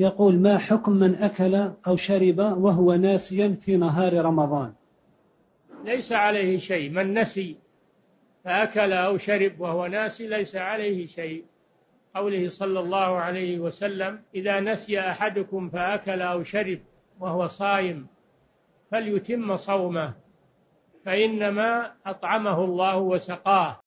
يقول ما حكم من أكل أو شرب وهو ناسيا في نهار رمضان؟ ليس عليه شيء. من نسي فأكل أو شرب وهو ناسي ليس عليه شيء. قوله صلى الله عليه وسلم إذا نسي أحدكم فأكل أو شرب وهو صائم فليتم صومه فإنما أطعمه الله وسقاه.